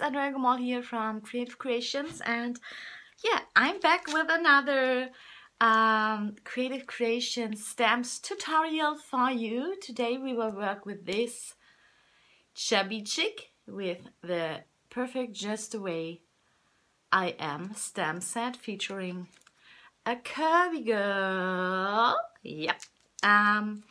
it's Andrea Gomoll here from Creative Creations and yeah, I'm back with another um, Creative Creations stamps tutorial for you. Today we will work with this chubby chick with the Perfect Just the Way I Am stamp set featuring a curvy girl. Yep. Um,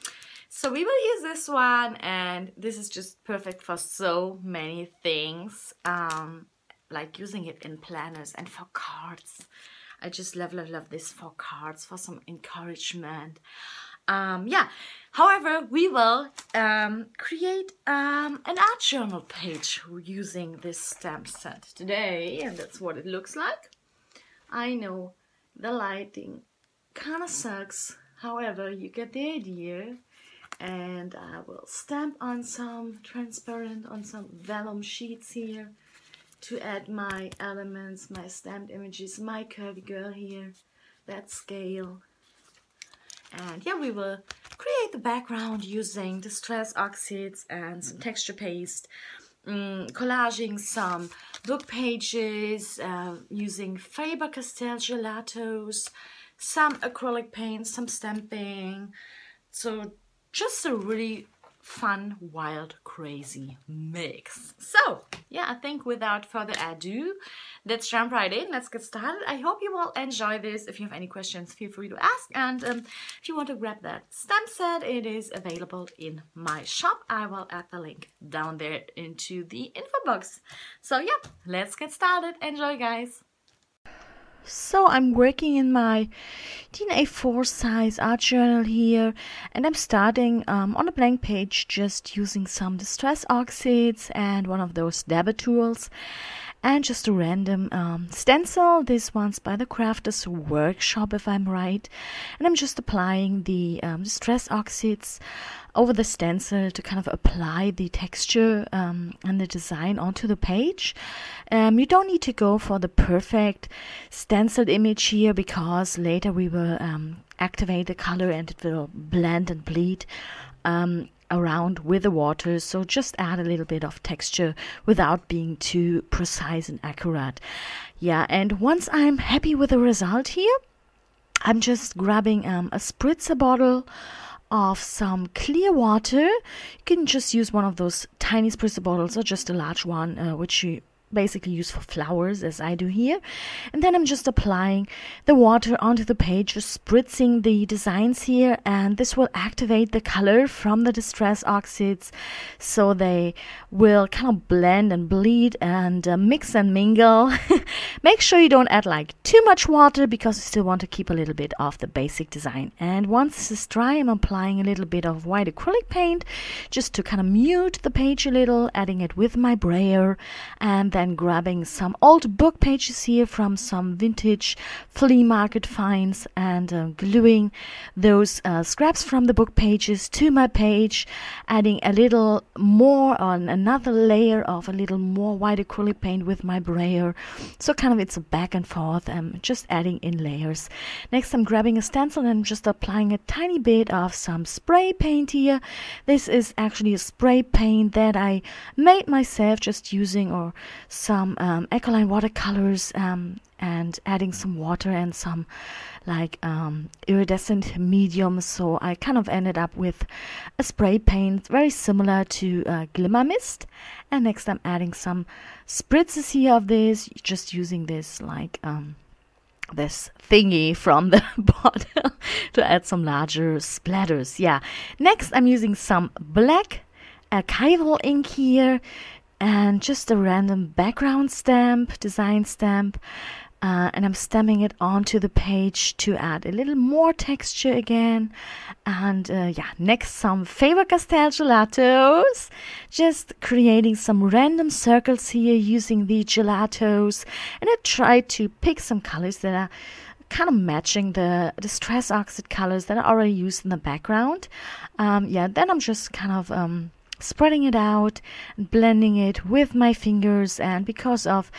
so we will use this one and this is just perfect for so many things. Um, like using it in planners and for cards. I just love, love, love this for cards, for some encouragement. Um, yeah, however, we will um, create um, an art journal page using this stamp set today, and that's what it looks like. I know the lighting kind of sucks, however, you get the idea and I will stamp on some transparent on some vellum sheets here to add my elements, my stamped images, my curvy girl here, that scale. And yeah, we will create the background using distress oxides and some texture paste, um, collaging some book pages, uh, using Faber-Castell gelatos, some acrylic paint, some stamping. So just a really fun, wild, crazy mix. So, yeah, I think without further ado, let's jump right in. Let's get started. I hope you all enjoy this. If you have any questions, feel free to ask. And um, if you want to grab that stamp set, it is available in my shop. I will add the link down there into the info box. So, yeah, let's get started. Enjoy, guys. So I'm working in my DIN A4 size art journal here and I'm starting um, on a blank page just using some distress oxides and one of those dabber tools and just a random um, stencil. This one's by the Crafters Workshop, if I'm right. And I'm just applying the um, distress oxides over the stencil to kind of apply the texture um, and the design onto the page. Um, you don't need to go for the perfect stenciled image here because later we will um, activate the color and it will blend and bleed. Around with the water so just add a little bit of texture without being too precise and accurate. Yeah and once i'm happy with the result here i'm just grabbing um, a spritzer bottle of some clear water. You can just use one of those tiny spritzer bottles or just a large one uh, which you basically use for flowers as I do here. And then I'm just applying the water onto the page, just spritzing the designs here and this will activate the color from the distress oxides so they will kind of blend and bleed and uh, mix and mingle. Make sure you don't add like too much water because you still want to keep a little bit of the basic design. And once this is dry, I'm applying a little bit of white acrylic paint just to kind of mute the page a little, adding it with my brayer and then grabbing some old book pages here from some vintage flea market finds and uh, gluing those uh, scraps from the book pages to my page, adding a little more on another layer of a little more white acrylic paint with my brayer. So kind of it's a back and forth, um, just adding in layers. Next I'm grabbing a stencil and I'm just applying a tiny bit of some spray paint here. This is actually a spray paint that I made myself just using or some um, watercolors um, and adding some water and some like um, iridescent medium. So I kind of ended up with a spray paint very similar to uh, Glimmer Mist. And next I'm adding some spritzes here of this, just using this like um, this thingy from the bottle to add some larger splatters. Yeah. Next I'm using some black archival ink here and just a random background stamp, design stamp. Uh, and I'm stamping it onto the page to add a little more texture again. And uh, yeah, next some Faber-Castell gelatos. Just creating some random circles here using the gelatos. And I tried to pick some colors that are kind of matching the distress oxide colors that I already used in the background. Um, yeah, then I'm just kind of um, spreading it out, and blending it with my fingers. And because of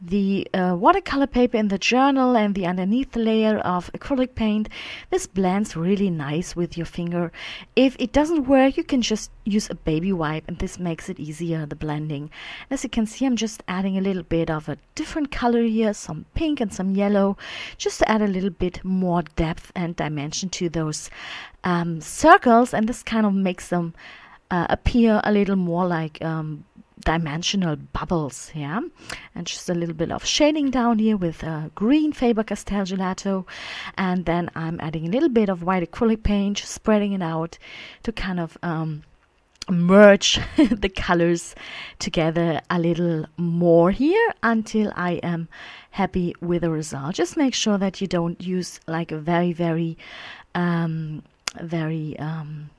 the uh, watercolor paper in the journal and the underneath layer of acrylic paint, this blends really nice with your finger. If it doesn't work, you can just use a baby wipe and this makes it easier, the blending. As you can see, I'm just adding a little bit of a different color here, some pink and some yellow, just to add a little bit more depth and dimension to those um, circles. And this kind of makes them uh, appear a little more like um, dimensional bubbles yeah? And just a little bit of shading down here with uh, green Faber-Castell gelato. And then I'm adding a little bit of white acrylic paint spreading it out to kind of um, merge the colors together a little more here until I am happy with the result. Just make sure that you don't use like a very very um, very um,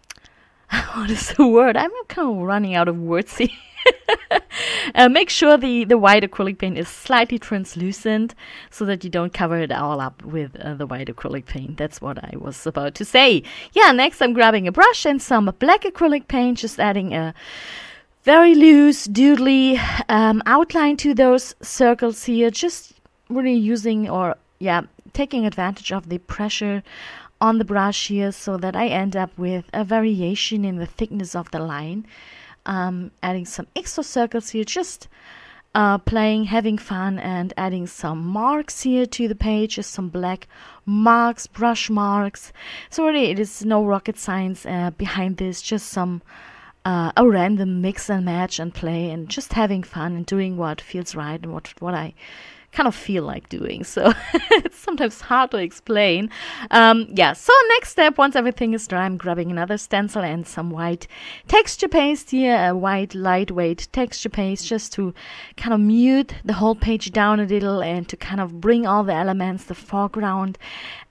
what is the word I'm kind of running out of words here uh, make sure the, the white acrylic paint is slightly translucent so that you don't cover it all up with uh, the white acrylic paint. That's what I was about to say. Yeah, next I'm grabbing a brush and some black acrylic paint, just adding a very loose, doodly um, outline to those circles here. Just really using or, yeah, taking advantage of the pressure on the brush here so that I end up with a variation in the thickness of the line um, adding some extra circles here, just uh, playing, having fun, and adding some marks here to the page, just some black marks, brush marks. So really, it is no rocket science uh, behind this, just some uh, a random mix and match and play, and just having fun and doing what feels right and what what I kind of feel like doing. So it's sometimes hard to explain. Um, yeah, so next step, once everything is dry, I'm grabbing another stencil and some white texture paste here, a white lightweight texture paste just to kind of mute the whole page down a little and to kind of bring all the elements, the foreground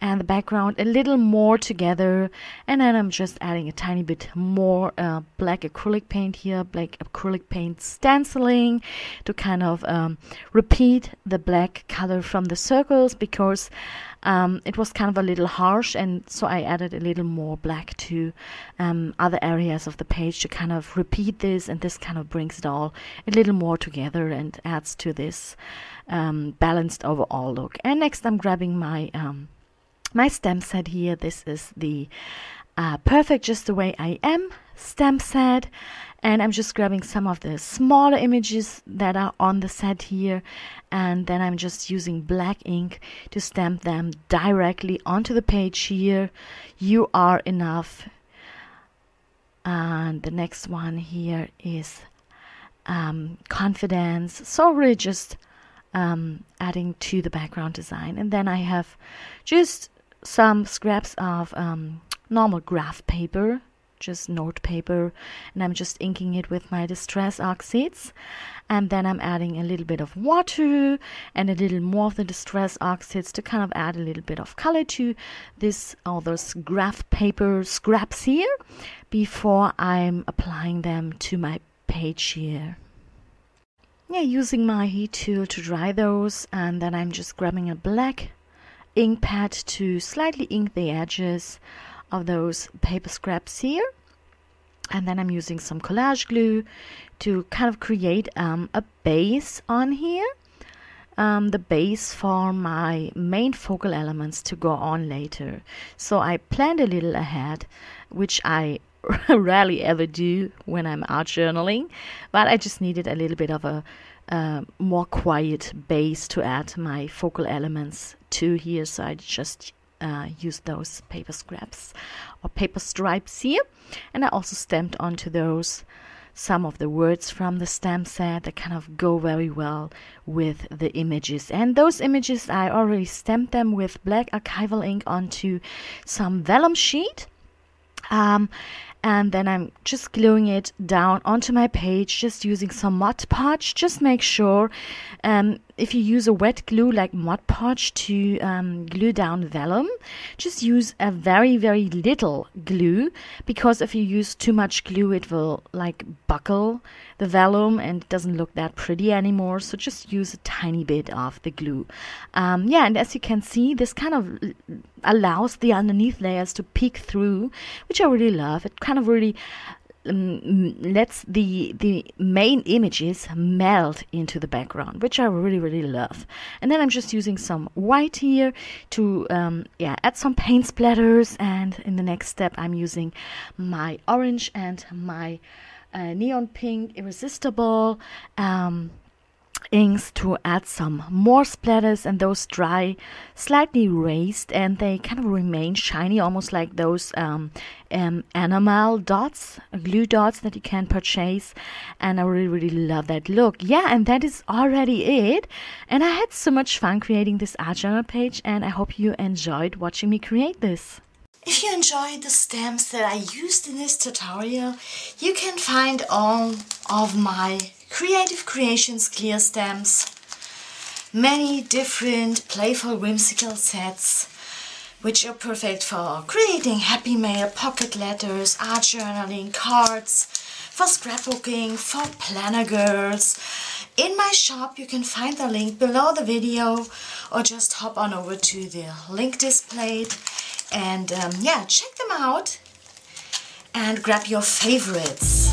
and the background a little more together. And then I'm just adding a tiny bit more uh, black acrylic paint here, black acrylic paint stenciling to kind of um, repeat the black color from the circles because um, it was kind of a little harsh and so I added a little more black to um, other areas of the page to kind of repeat this and this kind of brings it all a little more together and adds to this um, balanced overall look. And next I'm grabbing my um, my stamp set here. This is the uh, Perfect Just the Way I Am stamp set and I'm just grabbing some of the smaller images that are on the set here. And then I'm just using black ink to stamp them directly onto the page here. You are enough. And the next one here is um, confidence. So really just um, adding to the background design. And then I have just some scraps of um, normal graph paper just note paper and I'm just inking it with my distress oxides and then I'm adding a little bit of water and a little more of the distress oxides to kind of add a little bit of color to this all those graph paper scraps here before I'm applying them to my page here. Yeah using my heat tool to dry those and then I'm just grabbing a black ink pad to slightly ink the edges of those paper scraps here. And then I'm using some collage glue to kind of create um, a base on here. Um, the base for my main focal elements to go on later. So I planned a little ahead which I rarely ever do when I'm art journaling but I just needed a little bit of a uh, more quiet base to add my focal elements to here. So I just uh, use those paper scraps or paper stripes here. And I also stamped onto those some of the words from the stamp set that kind of go very well with the images. And those images I already stamped them with black archival ink onto some vellum sheet. Um, and then I'm just gluing it down onto my page just using some Mod Podge just make sure um, if you use a wet glue like Mod Podge to um, glue down vellum just use a very very little glue because if you use too much glue it will like buckle the vellum and it doesn't look that pretty anymore. So just use a tiny bit of the glue. Um, yeah and as you can see this kind of allows the underneath layers to peek through which I really love. It kind of really um, lets the the main images melt into the background, which I really really love. And then I'm just using some white here to um, yeah add some paint splatters. And in the next step, I'm using my orange and my uh, neon pink irresistible. Um, inks to add some more splatters and those dry slightly raised and they kind of remain shiny almost like those um, um, enamel dots glue dots that you can purchase. And I really really love that look. Yeah and that is already it. And I had so much fun creating this art journal page and I hope you enjoyed watching me create this. If you enjoyed the stamps that I used in this tutorial, you can find all of my Creative Creations clear stamps, many different playful whimsical sets which are perfect for creating happy mail, pocket letters, art journaling, cards, for scrapbooking, for planner girls. In my shop you can find the link below the video or just hop on over to the link displayed and um, yeah check them out and grab your favorites.